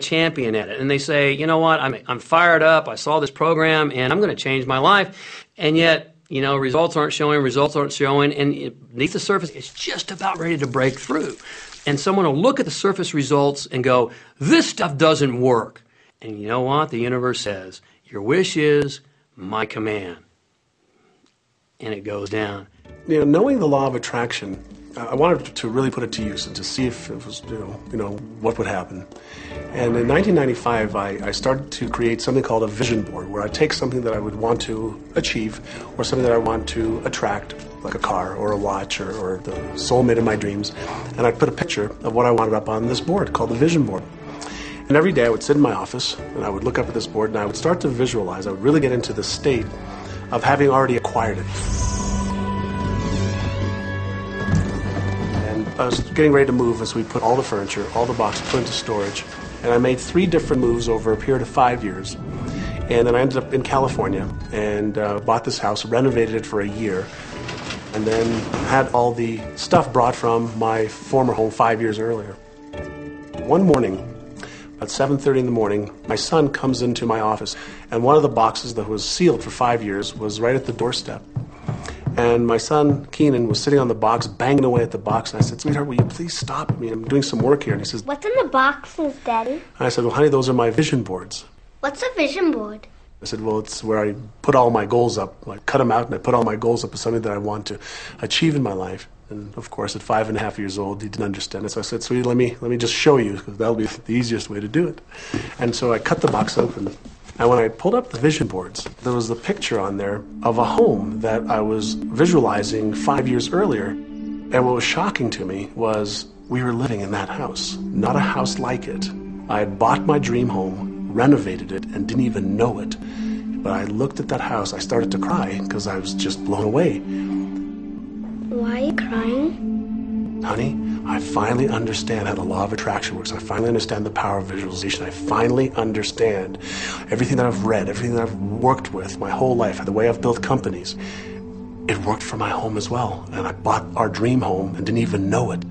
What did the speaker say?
champion at it and they say, you know what, I'm, I'm fired up, I saw this program and I'm going to change my life. And yet, you know, results aren't showing, results aren't showing, and beneath the surface, it's just about ready to break through. And someone will look at the surface results and go, this stuff doesn't work. And you know what? The universe says, your wish is my command. And it goes down. You know, knowing the law of attraction I wanted to really put it to use and to see if it was, you know, you know what would happen. And in 1995, I, I, started to create something called a vision board, where I take something that I would want to achieve, or something that I want to attract, like a car or a watch or, or the soulmate of my dreams, and I'd put a picture of what I wanted up on this board called the vision board. And every day I would sit in my office and I would look up at this board and I would start to visualize. I would really get into the state of having already acquired it. I was getting ready to move as we put all the furniture, all the boxes put into storage. And I made three different moves over a period of five years. And then I ended up in California and uh, bought this house, renovated it for a year, and then had all the stuff brought from my former home five years earlier. One morning, at 7:30 in the morning, my son comes into my office, and one of the boxes that was sealed for five years was right at the doorstep. And my son, Keenan, was sitting on the box, banging away at the box. And I said, Sweetheart, will you please stop? I mean, I'm doing some work here. And he says, What's in the boxes, Daddy? And I said, Well, honey, those are my vision boards. What's a vision board? I said, Well, it's where I put all my goals up. I cut them out and I put all my goals up as something that I want to achieve in my life. And of course, at five and a half years old, he didn't understand it. So I said, Sweetie, let me, let me just show you, because that'll be the easiest way to do it. And so I cut the box open and when I pulled up the vision boards, there was a picture on there of a home that I was visualizing five years earlier. And what was shocking to me was we were living in that house, not a house like it. I had bought my dream home, renovated it, and didn't even know it. But I looked at that house, I started to cry because I was just blown away. Why are you crying? Honey, I finally understand how the law of attraction works. I finally understand the power of visualization. I finally understand everything that I've read, everything that I've worked with my whole life, the way I've built companies. It worked for my home as well. And I bought our dream home and didn't even know it.